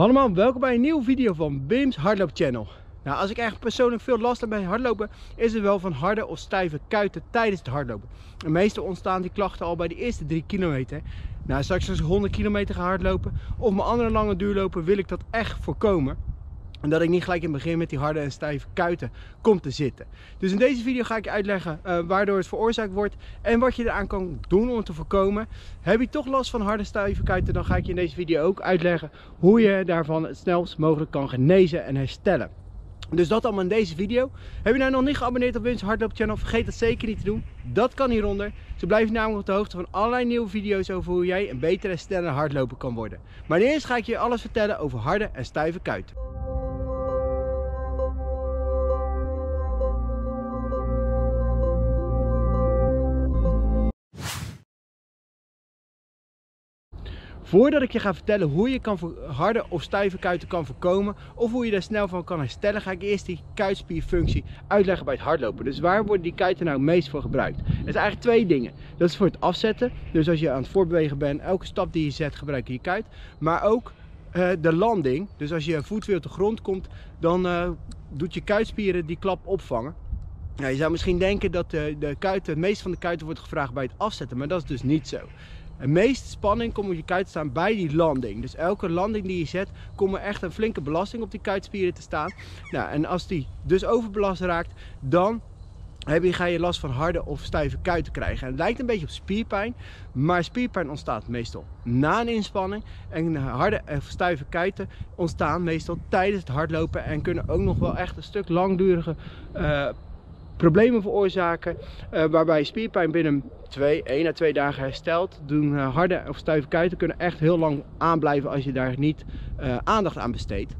Allemaal welkom bij een nieuwe video van Bim's Hardloop Channel. Nou, als ik eigenlijk persoonlijk veel last heb bij hardlopen, is het wel van harde of stijve kuiten tijdens het hardlopen. En meestal ontstaan die klachten al bij de eerste 3 kilometer. Nou, straks als ik 100 kilometer ga hardlopen of mijn andere lange duurlopen wil ik dat echt voorkomen. En dat ik niet gelijk in het begin met die harde en stijve kuiten kom te zitten. Dus in deze video ga ik uitleggen uh, waardoor het veroorzaakt wordt en wat je eraan kan doen om te voorkomen. Heb je toch last van harde stijve kuiten, dan ga ik je in deze video ook uitleggen hoe je daarvan het snelst mogelijk kan genezen en herstellen. Dus dat allemaal in deze video. Heb je nou nog niet geabonneerd op Wins Hardloop Channel, vergeet dat zeker niet te doen. Dat kan hieronder. Zo blijf je namelijk op de hoogte van allerlei nieuwe video's over hoe jij een betere en sneller hardloper kan worden. Maar eerst ga ik je alles vertellen over harde en stijve kuiten. Voordat ik je ga vertellen hoe je kan harde of stijve kuiten kan voorkomen of hoe je daar snel van kan herstellen, ga ik eerst die kuitspierfunctie uitleggen bij het hardlopen. Dus waar worden die kuiten nou meest voor gebruikt? Het is eigenlijk twee dingen. Dat is voor het afzetten, dus als je aan het voortbewegen bent, elke stap die je zet gebruik je je kuit. Maar ook uh, de landing, dus als je voet weer op de grond komt, dan uh, doet je kuitspieren die klap opvangen. Nou, je zou misschien denken dat de, de kuiten, het meeste van de kuiten wordt gevraagd bij het afzetten, maar dat is dus niet zo. De meeste spanning komt op je kuit te staan bij die landing. Dus elke landing die je zet, komt er echt een flinke belasting op die kuitspieren te staan. Nou, en als die dus overbelast raakt, dan heb je, ga je last van harde of stijve kuiten krijgen. En het lijkt een beetje op spierpijn, maar spierpijn ontstaat meestal na een inspanning. En harde of stijve kuiten ontstaan meestal tijdens het hardlopen en kunnen ook nog wel echt een stuk langdurige uh, problemen veroorzaken. Uh, waarbij spierpijn binnen 2, 1 à 2 dagen herstelt. Doen uh, harde of stijve kuiten kunnen echt heel lang aanblijven als je daar niet uh, aandacht aan besteedt.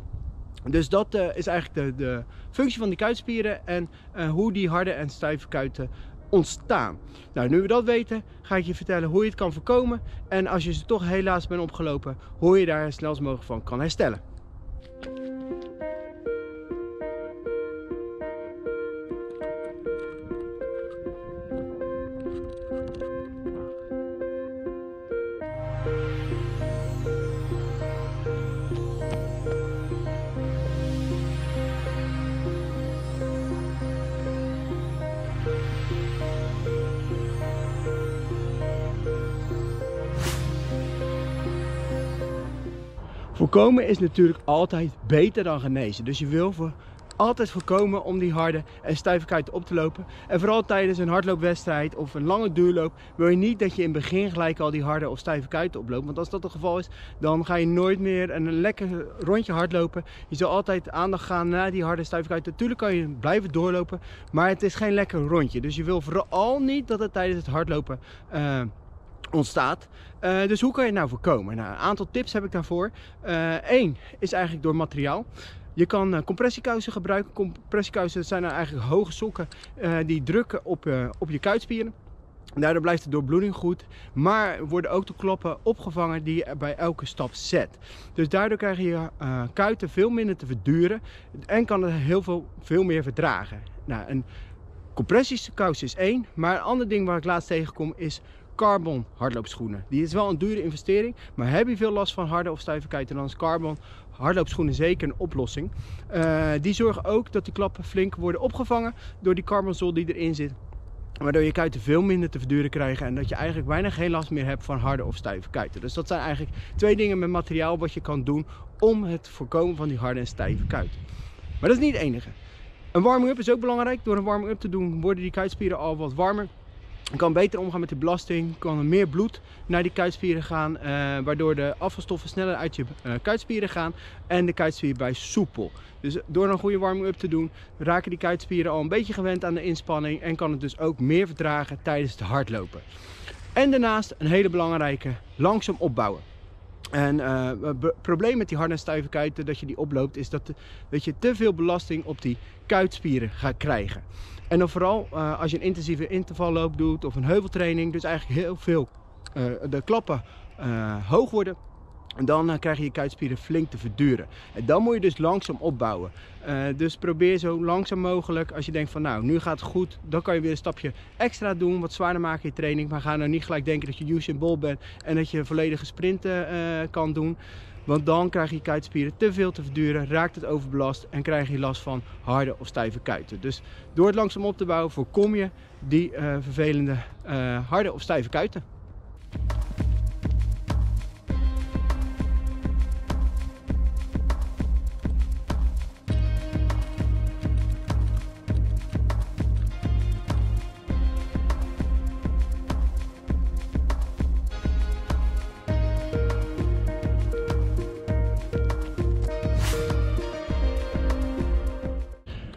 Dus dat is eigenlijk de, de, functie van die kuitspieren en hoe die harde en stijve kuiten ontstaan. Nou, nu we dat weten, ga ik je vertellen hoe je het kan voorkomen. En als je ze toch helaas bent opgelopen, hoe je daar snelst mogelijk van kan herstellen. Voorkomen is natuurlijk altijd beter dan genezen. Dus je wil voor altijd voorkomen om die harde en kuiten op te lopen. En vooral tijdens een hardloopwedstrijd of een lange duurloop wil je niet dat je in het begin gelijk al die harde of stijve kuiten oploopt. Want als dat het geval is, dan ga je nooit meer een lekker rondje hardlopen. Je zal altijd aandacht gaan naar die harde stijve kuiten. Natuurlijk kan je blijven doorlopen, maar het is geen lekker rondje. Dus je wil vooral niet dat het tijdens het hardlopen... Uh, ontstaat. Uh, dus hoe kan je het nou voorkomen? Nou, een aantal tips heb ik daarvoor. Eén uh, is eigenlijk door materiaal. Je kan uh, compressiekousen gebruiken. Compressiekousen zijn nou eigenlijk hoge sokken die drukken op, op je kuitspieren. Daardoor blijft de doorbloeding goed, maar worden ook de kloppen opgevangen die je bij elke stap zet. Dus daardoor krijg je uh, kuiten veel minder te verduren en kan het heel veel, veel meer verdragen. Nou, een compressiekous is één, maar een ander ding waar ik laatst tegenkom is carbon hardloopschoenen. Die is wel een dure investering, maar heb je veel last van harde of stijve kuiten, dan is carbon hardloopschoenen zeker een oplossing. Uh, die zorgen ook dat die klappen flink worden opgevangen door die carbonzol die erin zit. Waardoor je kuiten veel minder te verduren krijgen en dat je eigenlijk bijna geen last meer hebt van harde of stijve kuiten. Dus dat zijn eigenlijk twee dingen met materiaal wat je kan doen om het voorkomen van die harde en stijve kuiten. Maar dat is niet het enige. Een warming-up is ook belangrijk. Door een warming-up te doen worden die kuitspieren al wat warmer. Kan beter omgaan met de belasting, kan er meer bloed naar die kuitspieren gaan, eh, waardoor de afvalstoffen sneller uit je uh, kuitspieren gaan en de kuitspieren bij soepel. Dus door een goede warming-up te doen, raken die kuitspieren al een beetje gewend aan de inspanning en kan het dus ook meer verdragen tijdens het hardlopen. En daarnaast een hele belangrijke, langzaam opbouwen. En het probleem met die kuiten dat je die oploopt is dat, je te veel belasting op die kuitspieren gaat krijgen. En dan vooral uh, als je een intensieve intervalloop doet of een heuveltraining, dus eigenlijk heel veel uh, de klappen hoog worden, dan uh, krijg je je kuitspieren flink te verduren. En dan moet je dus langzaam opbouwen. Uh, dus probeer zo langzaam mogelijk, als je denkt van nou, nu gaat het goed, dan kan je weer een stapje extra doen, wat zwaarder maken je training. Maar ga nou niet gelijk denken dat je Usain Bolt bent en dat je volledige sprinten uh, kan doen. Want dan krijg je kuitspieren te veel te verduren, raakt het overbelast en krijg je last van harde of stijve kuiten. Dus door het langzaam op te bouwen voorkom je die vervelende harde of stijve kuiten.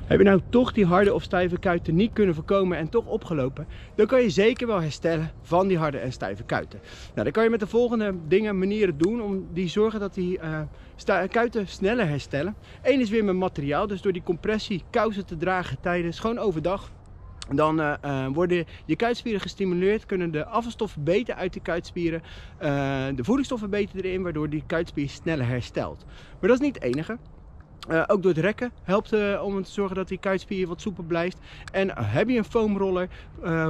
Heb je nou toch die harde of stijve kuiten niet kunnen voorkomen en toch opgelopen, dan kan je zeker wel herstellen van die harde en stijve kuiten. Nou, dan kan je met de volgende dingen, manieren doen om die zorgen dat die uh, kuiten sneller herstellen. Eén is weer met materiaal, dus door die compressie kousen te dragen tijdens gewoon overdag. Dan uh, uh, worden je kuitspieren gestimuleerd, kunnen de afvalstoffen beter uit de kuitspieren, de voedingsstoffen beter erin, waardoor die kuitspier sneller herstelt. Maar dat is niet het enige. Uh, ook door het rekken helpt uh, om te zorgen dat die kuitspier wat soepel blijft. En uh, heb je een foamroller,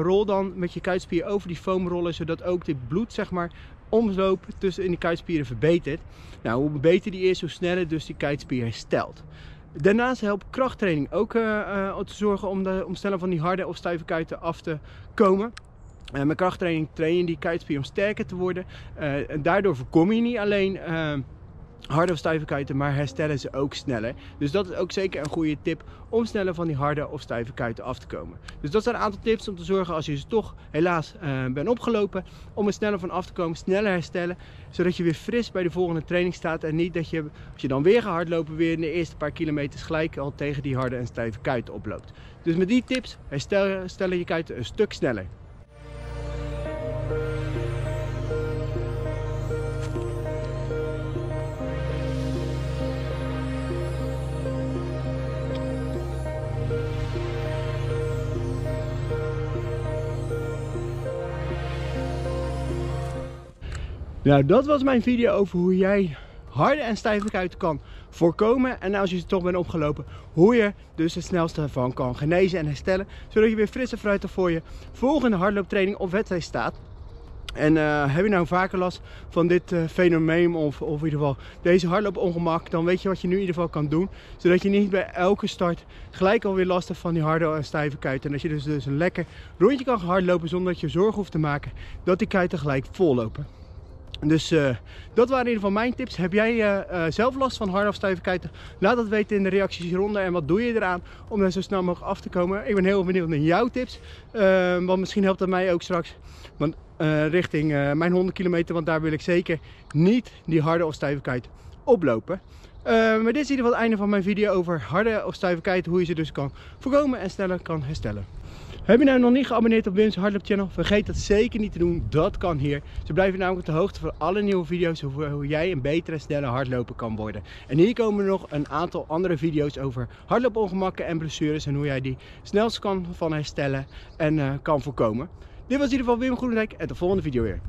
rol dan met je kuitspier over die foamroller, zodat ook dit bloed zeg maar omloop tussen in die kuitspieren verbetert. Nou, hoe beter die is, hoe sneller dus die kuitspier herstelt. Daarnaast helpt krachttraining ook te zorgen om de omstellen van die harde of stijve kuiten af te komen. met krachttraining train je die kuitspier om sterker te worden. en daardoor voorkom je niet alleen harde of stijve kuiten, maar herstellen ze ook sneller. Dus dat is ook zeker een goede tip om sneller van die harde of stijve kuiten af te komen. Dus dat zijn een aantal tips om te zorgen als je ze toch helaas uh, bent opgelopen, om er sneller van af te komen, sneller herstellen, zodat je weer fris bij de volgende training staat en niet dat je, als je dan weer gaat hardlopen, weer in de eerste paar kilometers gelijk al tegen die harde en stijve kuiten oploopt. Dus met die tips herstellen je kuiten een stuk sneller. Nou, dat was mijn video over hoe jij harde en stijve kuiten kan voorkomen. En als je ze toch bent opgelopen, hoe je dus het snelste van kan genezen en herstellen. Zodat je weer frisse fruit voor je volgende hardlooptraining of wedstrijd staat. En uh, heb je nou vaker last van dit uh, fenomeen of, of in ieder geval deze hardloopongemak, dan weet je wat je nu in ieder geval kan doen. Zodat je niet bij elke start gelijk alweer last hebt van die harde en stijve kuiten. En dat je dus, dus een lekker rondje kan hardlopen zonder dat je zorgen hoeft te maken dat die kuiten gelijk vollopen. Dus uh, dat waren in ieder geval mijn tips. Heb jij uh, uh, zelf last van harde kuiten? Laat dat weten in de reacties hieronder. En wat doe je eraan om er zo snel mogelijk af te komen? Ik ben heel benieuwd naar jouw tips. want misschien helpt dat mij ook straks want, richting mijn 100 kilometer. Want daar wil ik zeker niet die harde of kuit oplopen. maar dit is in ieder geval het einde van mijn video over harde of kuiten. Hoe je ze dus kan voorkomen en sneller kan herstellen. Heb je nou nog niet geabonneerd op Wim's Hardloop Channel? Vergeet dat zeker niet te doen. Dat kan hier. Ze blijven namelijk op de hoogte van alle nieuwe video's over hoe jij een betere, snelle hardloper kan worden. En hier komen er nog een aantal andere video's over hardloopongemakken en blessures en hoe jij die snelst kan van herstellen en uh, kan voorkomen. Dit was in ieder geval Wim Groenendijk en de volgende video weer.